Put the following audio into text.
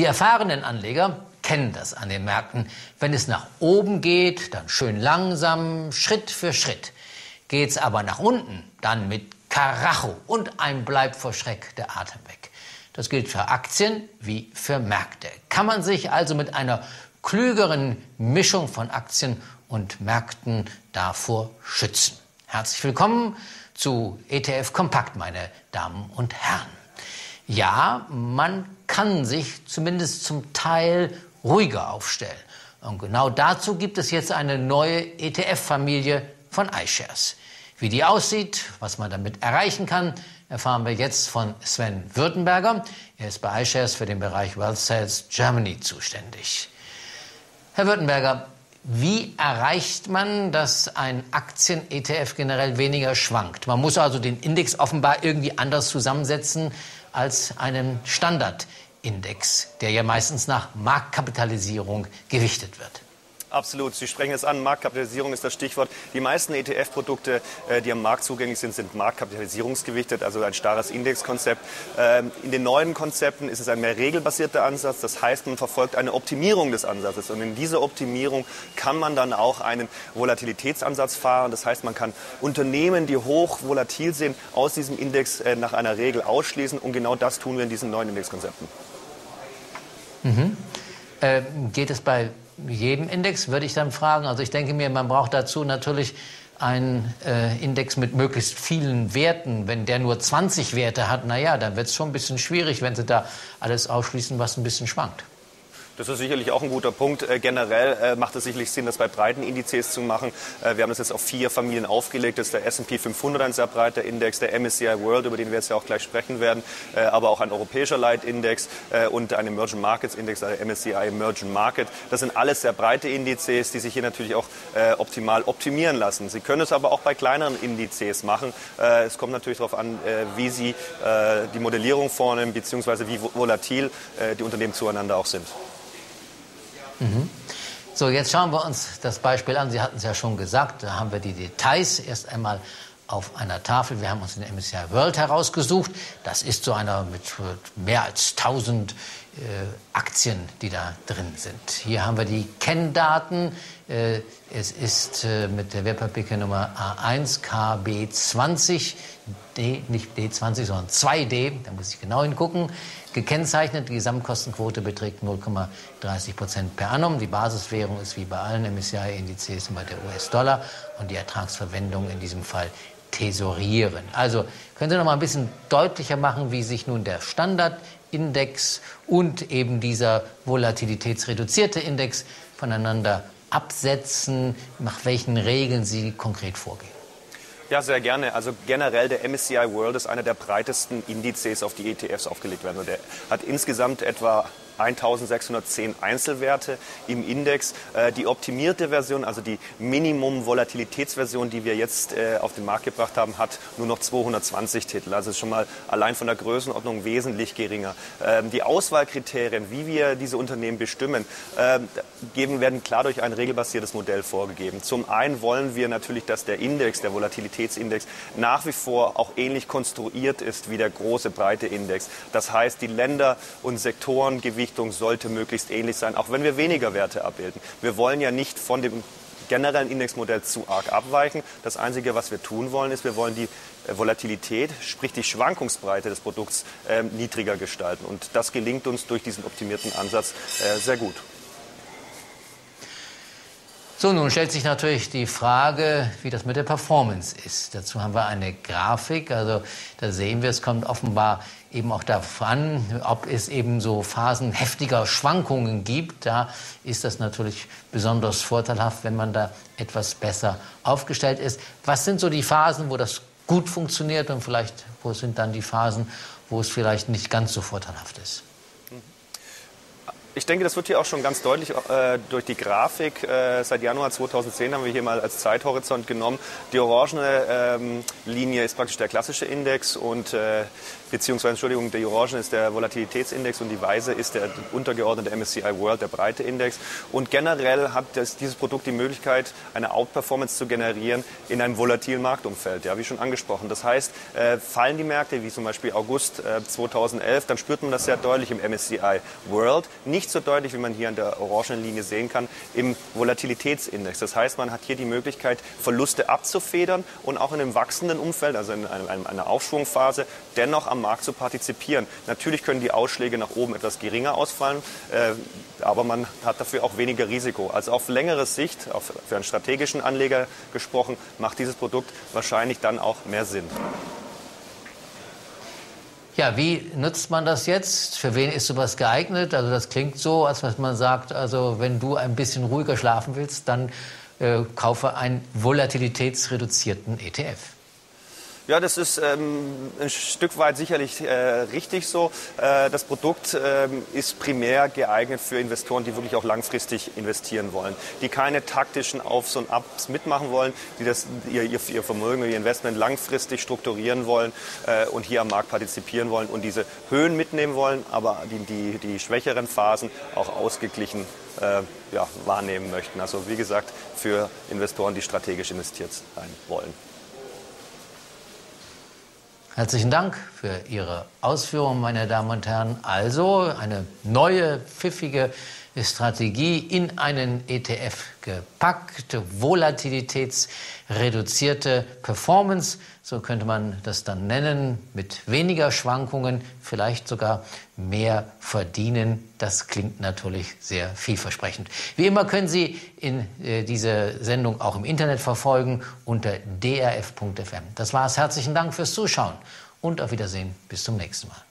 Die erfahrenen Anleger kennen das an den Märkten. Wenn es nach oben geht, dann schön langsam, Schritt für Schritt. Geht es aber nach unten, dann mit Karacho und einem bleibt vor Schreck der Atem weg. Das gilt für Aktien wie für Märkte. Kann man sich also mit einer klügeren Mischung von Aktien und Märkten davor schützen. Herzlich willkommen zu ETF Kompakt, meine Damen und Herren. Ja, man kann sich zumindest zum Teil ruhiger aufstellen. Und genau dazu gibt es jetzt eine neue ETF-Familie von iShares. Wie die aussieht, was man damit erreichen kann, erfahren wir jetzt von Sven Württemberger. Er ist bei iShares für den Bereich Wealth Sales Germany zuständig. Herr Württemberger, wie erreicht man, dass ein Aktien-ETF generell weniger schwankt? Man muss also den Index offenbar irgendwie anders zusammensetzen als einen Standardindex, der ja meistens nach Marktkapitalisierung gewichtet wird. Absolut. Sie sprechen es an. Marktkapitalisierung ist das Stichwort. Die meisten ETF-Produkte, äh, die am Markt zugänglich sind, sind marktkapitalisierungsgewichtet, also ein starres Indexkonzept. Ähm, in den neuen Konzepten ist es ein mehr regelbasierter Ansatz. Das heißt, man verfolgt eine Optimierung des Ansatzes. Und in dieser Optimierung kann man dann auch einen Volatilitätsansatz fahren. Das heißt, man kann Unternehmen, die hoch volatil sind, aus diesem Index äh, nach einer Regel ausschließen. Und genau das tun wir in diesen neuen Indexkonzepten. Mhm. Äh, geht es bei jedem Index, würde ich dann fragen. Also ich denke mir, man braucht dazu natürlich einen äh, Index mit möglichst vielen Werten. Wenn der nur 20 Werte hat, naja, dann wird es schon ein bisschen schwierig, wenn Sie da alles ausschließen, was ein bisschen schwankt. Das ist sicherlich auch ein guter Punkt. Äh, generell äh, macht es sicherlich Sinn, das bei breiten Indizes zu machen. Äh, wir haben das jetzt auf vier Familien aufgelegt. Das ist der S&P 500, ein sehr breiter Index, der MSCI World, über den wir jetzt ja auch gleich sprechen werden, aber auch ein europäischer Leitindex und ein Emerging Markets Index, der MSCI Emerging Market. Das sind alles sehr breite Indizes, die sich hier natürlich auch optimal optimieren lassen. Sie können es aber auch bei kleineren Indizes machen. es kommt natürlich darauf an, wie Sie die Modellierung vornehmen, beziehungsweise wie volatil die Unternehmen zueinander auch sind. Mhm. So, jetzt schauen wir uns das Beispiel an. Sie hatten es ja schon gesagt, da haben wir die Details erst einmal auf einer Tafel. Wir haben uns den MSCI World herausgesucht. Das ist so einer mit mehr als 1000 äh, Aktien, die da drin sind. Hier haben wir die Kenndaten. Äh, es ist äh, mit der Wertpapierkennnummer A1 KB20 D, nicht D20, sondern 2D. Da muss ich genau hingucken gekennzeichnet. Die Gesamtkostenquote beträgt 0,30 Prozent per annum. Die Basiswährung ist wie bei allen MSCI-Indizes immer der US-Dollar und die Ertragsverwendung in diesem Fall Tesorieren. Also können Sie noch mal ein bisschen deutlicher machen, wie sich nun der Standardindex und eben dieser volatilitätsreduzierte Index voneinander absetzen, nach welchen Regeln Sie konkret vorgehen. Ja, sehr gerne. Also generell der MSCI World ist einer der breitesten Indizes, auf die ETFs aufgelegt werden. Der hat insgesamt etwa 1610 Einzelwerte im Index. Äh, die optimierte Version, also die Minimum-Volatilitätsversion, die wir jetzt äh, auf den Markt gebracht haben, hat nur noch 220 Titel. Also ist schon mal allein von der Größenordnung wesentlich geringer. Ähm, die Auswahlkriterien, wie wir diese Unternehmen bestimmen, ähm, werden klar durch ein regelbasiertes Modell vorgegeben. Zum einen wollen wir natürlich, dass der Index, der Volatilitätsindex, nach wie vor auch ähnlich konstruiert ist wie der große breite Index. Das heißt, die Länder und Sektorengewichte Gewichtung sollte möglichst ähnlich sein, auch wenn wir weniger Werte abbilden. Wir wollen ja nicht von dem generellen Indexmodell zu arg abweichen. Das Einzige, was wir tun wollen, ist, wir wollen die äh, Volatilität, sprich die Schwankungsbreite des Produkts, äh, niedriger gestalten. Und das gelingt uns durch diesen optimierten Ansatz äh, sehr gut. So, nun stellt sich natürlich die Frage, wie das mit der Performance ist. Dazu haben wir eine Grafik. Also da sehen wir, es kommt offenbar eben auch davon, ob es eben so Phasen heftiger Schwankungen gibt. Da ist das natürlich besonders vorteilhaft, wenn man da etwas besser aufgestellt ist. Was sind so die Phasen, wo das gut funktioniert und vielleicht, wo sind dann die Phasen, wo es vielleicht nicht ganz so vorteilhaft ist? Ich denke, das wird hier auch schon ganz deutlich äh, durch die Grafik. Äh, seit Januar 2010 haben wir hier mal als Zeithorizont genommen. Die orangene ähm, Linie ist praktisch der klassische Index und äh, beziehungsweise Entschuldigung, der Orange ist der Volatilitätsindex und die Weiße ist der untergeordnete MSCI World, der breite Index. Und generell hat das, dieses Produkt die Möglichkeit, eine Outperformance zu generieren in einem volatilen Marktumfeld, ja, wie schon angesprochen. Das heißt, äh, fallen die Märkte, wie zum Beispiel August äh, 2011, dann spürt man das sehr deutlich im MSCI World. Nicht so deutlich, wie man hier an der orangenen Linie sehen kann, im Volatilitätsindex. Das heißt, man hat hier die Möglichkeit, Verluste abzufedern und auch in einem wachsenden Umfeld, also in einem, einer Aufschwungphase, dennoch am Markt zu partizipieren. Natürlich können die Ausschläge nach oben etwas geringer ausfallen, äh, aber man hat dafür auch weniger Risiko. Also auf längere Sicht, auf, für einen strategischen Anleger gesprochen, macht dieses Produkt wahrscheinlich dann auch mehr Sinn. Ja, wie nutzt man das jetzt? Für wen ist sowas geeignet? Also das klingt so, als wenn man sagt, also wenn du ein bisschen ruhiger schlafen willst, dann äh, kaufe einen volatilitätsreduzierten ETF. Ja, das ist ähm, ein Stück weit sicherlich äh, richtig so. Äh, das Produkt ähm, ist primär geeignet für Investoren, die wirklich auch langfristig investieren wollen, die keine taktischen Aufs und Abs mitmachen wollen, die das, ihr, ihr, ihr Vermögen, ihr Investment langfristig strukturieren wollen äh, und hier am Markt partizipieren wollen und diese Höhen mitnehmen wollen, aber die, die, die schwächeren Phasen auch ausgeglichen äh, ja, wahrnehmen möchten. Also wie gesagt, für Investoren, die strategisch investiert sein wollen. Herzlichen Dank für Ihre Ausführungen, meine Damen und Herren. Also eine neue, pfiffige Strategie in einen ETF gepackt, volatilitätsreduzierte Performance, so könnte man das dann nennen, mit weniger Schwankungen, vielleicht sogar mehr verdienen. Das klingt natürlich sehr vielversprechend. Wie immer können Sie in äh, diese Sendung auch im Internet verfolgen unter drf.fm. Das war's. Herzlichen Dank fürs Zuschauen und auf Wiedersehen. Bis zum nächsten Mal.